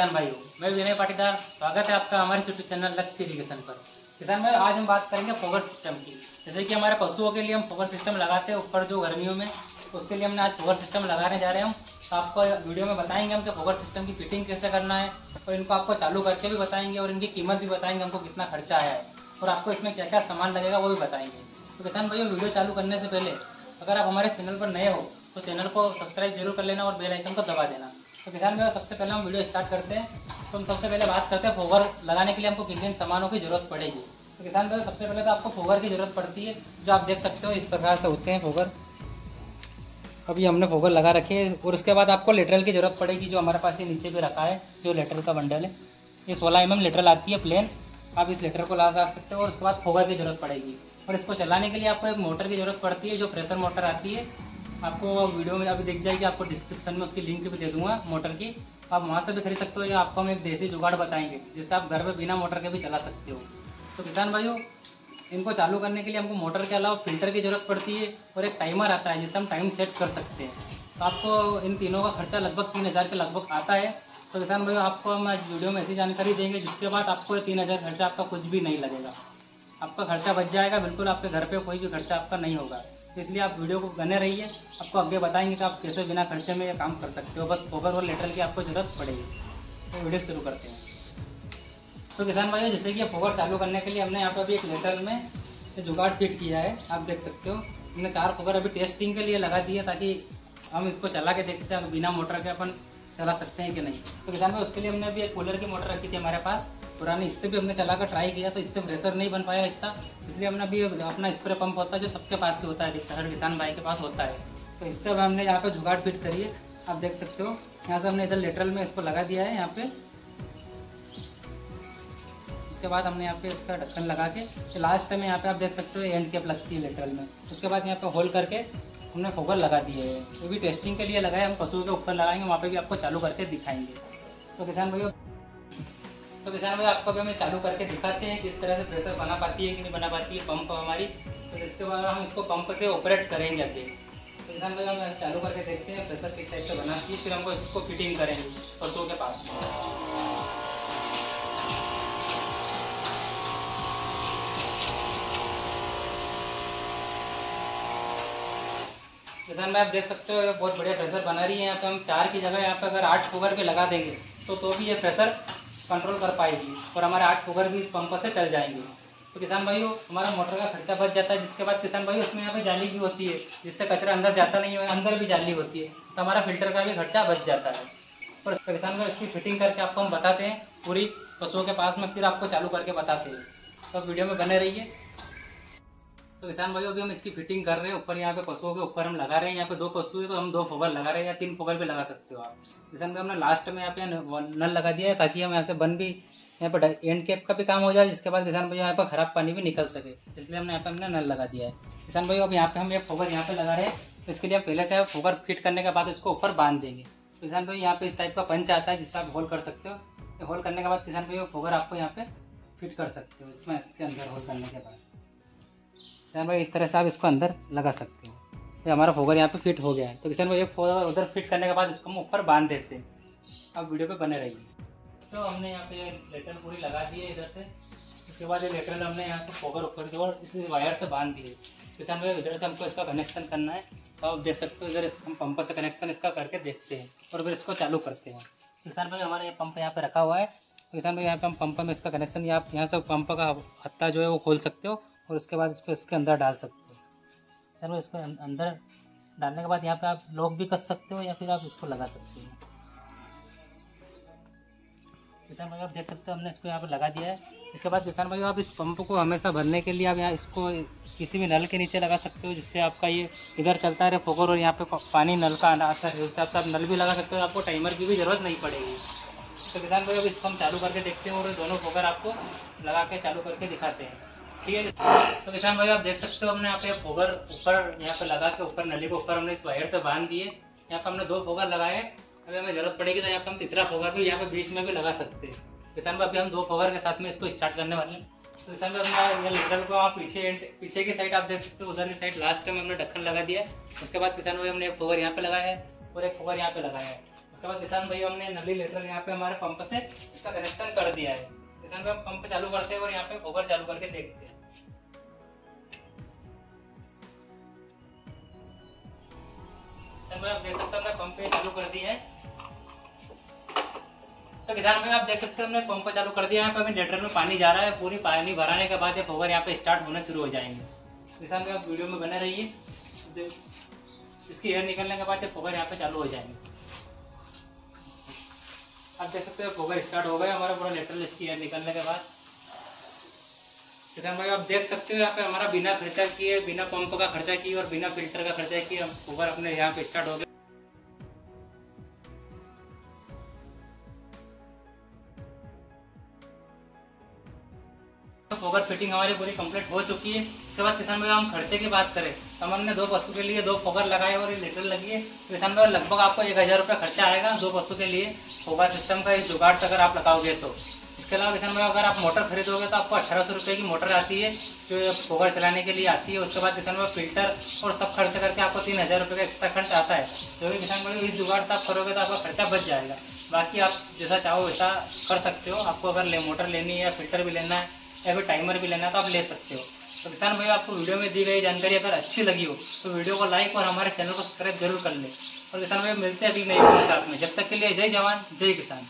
किसान भाइयों, मैं विनय पाटीदार, स्वागत है आपका हमारे यूट्यूब चैनल लक्ष्य इरीगेशन पर। किसान भाई आज हम बात करेंगे फोगर सिस्टम की। जैसे कि हमारे पशुओं के लिए हम फोगर सिस्टम लगाते हैं ऊपर जो गर्मियों में, उसके लिए हमने आज फोगर सिस्टम लगाने जा रहे हैं हम। तो आपको वीडियो में बताएँगे हम कि फोगर सिस्टम की फिटिंग कैसे करना है, और इनको आपको चालू करके भी बताएँगे, और इनकी कीमत भी बताएँगे हमको कितना खर्चा आया है, और आपको इसमें क्या क्या सामान लगेगा वो भी बताएँगे। तो किसान भाई वीडियो चालू करने से पहले, अगर आप हमारे चैनल पर नए हो तो चैनल को सब्सक्राइब ज़रूर कर लेना और बेल आइकन को दबा देना। तो किसान भाई सबसे पहले हम वीडियो स्टार्ट करते हैं। तो हम सबसे पहले बात करते हैं फोवर लगाने के लिए हमको किन किन सामानों की ज़रूरत पड़ेगी। तो किसान भाई, सबसे पहले तो आपको फोवर की ज़रूरत पड़ती है, जो आप देख सकते हो इस प्रकार से होते हैं फोवर अभी हमने फोगर लगा रखे है और उसके बाद आपको लेटरल की ज़रूरत पड़ेगी, जो हमारे पास ये नीचे भी रखा है, जो लेटरल का बंडल है। ये सोलह एम एम लेटरल आती है, प्लेन। आप इस लेटर को लगा सकते हो और उसके बाद फोगर की ज़रूरत पड़ेगी। और इसको चलाने के लिए आपको एक मोटर की ज़रूरत पड़ती है, जो प्रेशर मोटर आती है। आपको वीडियो में अभी दिख जाएगी, आपको डिस्क्रिप्शन में उसकी लिंक भी दे दूँगा मोटर की। आप वहाँ से भी खरीद सकते हो, या आपको हम एक देसी जुगाड़ बताएँगे, जिससे आप घर पर बिना मोटर के भी चला सकते हो। तो किसान भाइयों, इनको चालू करने के लिए हमको मोटर के अलावा फ़िल्टर की ज़रूरत पड़ती है और एक टाइमर आता है, जिससे हम टाइम सेट कर सकते हैं। तो आपको इन तीनों का खर्चा लगभग तीन हज़ार के लगभग आता है। तो किसान भाई आपको हम इस वीडियो में ऐसी जानकारी देंगे, जिसके बाद आपको तीन हज़ार खर्चा आपका कुछ भी नहीं लगेगा। आपका खर्चा बच जाएगा, बिल्कुल आपके घर पे कोई भी खर्चा आपका नहीं होगा। तो इसलिए आप वीडियो को बने रहिए। आपको आगे बताएँगे कि आप कैसे बिना खर्चे में ये काम कर सकते हो। बस पोकर और लेटर की आपको ज़रूरत पड़ेगी। तो वीडियो शुरू करते हैं। तो किसान भाइयों, जैसे कि पोकर चालू करने के लिए हमने यहाँ पर अभी एक लेटर में जुगाड़ फिट किया है। आप देख सकते हो। हमने चार पोकर अभी टेस्टिंग के लिए लगा दिया ताकि हम इसको चला के देखते हैं। बिना मोटर के अपन चला सकते हैं कि नहीं? तो किसान भाई, उसके लिए हमने अभी एक कूलर की मोटर रखी थी हमारे पास। पुरानी, इससे भी हमने चला कर ट्राई किया तो इससे प्रेशर नहीं बन पाया इतना। इसलिए हमने अभी अपना स्प्रे पंप होता है जो सबके पास ही होता है, अधिकतर हर किसान भाई के पास होता है। तो इससे हमने यहाँ पे जुगाड़ फिट करी है। आप देख सकते हो, यहाँ से हमने इधर लेटरल में इसको लगा दिया है, यहाँ पे। उसके बाद हमने यहाँ पे इसका ढक्कन लगा के तो लास्ट में यहाँ पे आप देख सकते हो एंड कैप लगती है लेटरल में। उसके बाद यहाँ पे होल करके हमने फोकर लगा दिए है। ये भी टेस्टिंग के लिए लगाए, हम पशुओं के ऊपर लगाएँगे, वहाँ पे भी आपको चालू करके दिखाएँगे। तो किसान भैया तो किसान भाई, आपको भी हमें चालू करके दिखाते हैं किस तरह से प्रेशर बना पाती है कि नहीं बना पाती है पंप हमारी। तो इसके बाद हम इसको पंप से ऑपरेट करेंगे अभी तो किसान भाई, हम चालू करके देखते हैं प्रेशर किस टाइप से बनाती है फिर हमको इसको फिटिंग करेंगे पशुओं के पास। किसान भाई आप देख सकते हो बहुत बढ़िया प्रेशर बना रही है यहाँ पे। हम चार की जगह यहाँ पे अगर आठ कुकर पे लगा देंगे तो तो भी ये प्रेशर कंट्रोल कर पाएगी और हमारे आठ कुकर भी इस पंप से चल जाएँगे। तो किसान भाइयों, हमारा मोटर का खर्चा बच जाता है, जिसके बाद किसान भाई उसमें यहाँ पे जाली भी होती है, जिससे कचरा अंदर जाता नहीं है, अंदर भी जाली होती है तो हमारा फ़िल्टर का भी खर्चा बच जाता है। और किसान भाई उसकी फिटिंग करके आपको हम बताते हैं, पूरी पशुओं के पास में फिर आपको चालू करके बताते हैं। तो वीडियो में बने रहिए। तो किसान भाई अभी हम इसकी फिटिंग कर रहे हैं ऊपर यहाँ पे पशुओं के ऊपर हम लगा रहे हैं यहाँ पे दो पशु है तो हम दो फोगर लगा रहे हैं या तीन फोगर भी लगा सकते हो आप किसान भाई हमने लास्ट में यहाँ पे नल लगा दिया है ताकि हम यहाँ से बन भी यहाँ पे एंड कैप का भी काम हो जाए जिसके बाद किसान भाई यहाँ पर खराब पानी भी निकल सके इसलिए हमने यहाँ पे हमने नल लगा दिया है किसान भाई अब यहाँ पे हम एक फोगर यहाँ पे लगा रहे हैं तो इसके लिए पहले से फोगर फिट करने के बाद इसको ऊपर बाँध देंगे तो किसान भाई यहाँ पे इस टाइप का पंच आता है जिससे आप होल कर सकते हो होल करने के बाद किसान भाई फोगर आपको यहाँ पे फिट कर सकते हो इसमें इसके अंदर होल करने के बाद किसान भाई इस तरह से आप इसको अंदर लगा सकते हो। तो हमारा फोगर यहाँ पे फिट हो गया है। तो किसान भाई एक फोगर उधर फिट करने के बाद इसको हम ऊपर बाँध देते हैं। आप वीडियो पे बने रहिए। तो हमने यहाँ पे लेटर पूरी लगा दी है इधर से। उसके बाद ये लेटर हमने यहाँ पे फोगर ऊपर की और इस वायर से बाँध दिए। किसान भाई इधर से हमको इसका कनेक्शन करना है। तो आप देख सकते हो इधर हम पंप से कनेक्शन इसका करके देखते हैं और फिर इसको चालू करते हैं। किसान भाई हमारा ये पंप यहाँ पे रखा हुआ है। तो किसान भाई यहाँ पे हम पंप में इसका कनेक्शन आप यहाँ से पंप का हत्ता जो है वो खोल सकते हो। और उसके बाद इसको इसके अंदर डाल सकते हो। चलो इसको अं-, अंदर डालने के बाद यहाँ पे आप लॉक भी कर सकते हो या फिर आप इसको लगा सकते हो। किसान भाई आप देख सकते हो हमने इसको यहाँ पर लगा दिया है। इसके बाद किसान भाई आप इस पंप को हमेशा भरने के लिए आप यहाँ इसको किसी भी नल के नीचे लगा सकते हो जिससे आपका ये इधर चलता रहे फोकर और यहाँ पे पानी नल का आना असर है। उससे आप नल भी लगा सकते हो आपको टाइमर की भी ज़रूरत नहीं पड़ेगी। तो किसान भाई अब इसको हम चालू करके देखते हैं और दोनों फोकर आपको लगा के चालू करके दिखाते हैं। ठीक है। तो किसान भाई आप देख सकते हो हमने यहाँ पे फोगर ऊपर, यहाँ पे लगा के ऊपर नली को ऊपर हमने इस वायर से बाँध दिए। यहाँ पे हमने दो फोगर लगाए अभी हमें ज़रूरत पड़ेगी तो यहाँ पे हम तीसरा फोगर भी, यहाँ पे बीच में भी लगा सकते हैं। किसान भाई, अभी हम दो फोगर के साथ में इसको स्टार्ट करने वाले हैं। तो किसान भाई हमने लेटरल को आप पीछे पीछे की साइड आप देख सकते हो, उधर की साइड लास्ट टाइम हमने ढक्कन लगा दिया उसके बाद किसान भाई, हमने एक फोगर यहाँ पे लगाया है और एक फोगर यहाँ पे लगाया है। उसके बाद किसान भाई, हमने नली लेटर यहाँ पे हमारे पंप से इसका कनेक्शन कर दिया है। भाई हम पंप चालू करते हैं और यहाँ पे फोगर चालू करके देखते हैं। आप देख सकते हो पंप चालू कर दिया है। तो किसान भाई, आप देख सकते हो, हमने पंप चालू कर दिया है। अभी लेटर में पानी जा रहा है, पूरी पानी भराने के बाद ये फोगर यहाँ पे स्टार्ट होने शुरू हो जाएँगे। किसान भाई, आप वीडियो में बने रहिए। इसकी एयर निकलने के बाद ये फोगर यहाँ पे चालू हो जाएँगे। आप देख सकते हो पोकर स्टार्ट हो गया, हमारा पूरा लेटरल इसकी निकलने के बाद। जैसे भाई आप देख सकते हो, यहाँ पे हमारा बिना खर्चा किए, बिना पंप का खर्चा किए और बिना फ़िल्टर का खर्चा किए हम पोकर अपने यहाँ पे स्टार्ट हो गया। फोगर फिटिंग हमारी पूरी कंप्लीट हो चुकी है। उसके बाद किसान भाई, हम खर्चे की बात करें तो हमने दो पशु के लिए दो फोगर लगाए और ये लीटर लगी है। तो किसान भाई, लगभग आपको एक हज़ार रुपये खर्चा आएगा दो पशु के लिए। फोगर सिस्टम का इस जुगाड़ अगर आप लगाओगे तो। इसके अलावा किसान भाई, अगर आप मोटर खरीदोगे तो आपको अठारह सौ रुपये की मोटर आती है, जो फोगर चलाने के लिए आती है। उसके बाद किसान भाई फ़िल्टर और सब खर्च करके आपको तीन हज़ार रुपये का एक्स्ट्रा खर्च आता है। जो कि किसान भाई, इस जुगाड़ से आप करोगे तो आपका खर्चा बच जाएगा। बाकी आप जैसा चाहो वैसा कर सकते हो। आपको अगर ले, मोटर लेनी है या फ़िल्टर भी लेना है या फिर टाइमर भी लेना है तो आप ले सकते हो। तो किसान भाई आपको वीडियो में दी गई जानकारी अगर अच्छी लगी हो तो वीडियो को लाइक और हमारे चैनल को सब्सक्राइब ज़रूर कर लें। और किसान भाई मिलते हैं अभी नई साथ में। जब तक के लिए जय जवान, जय किसान।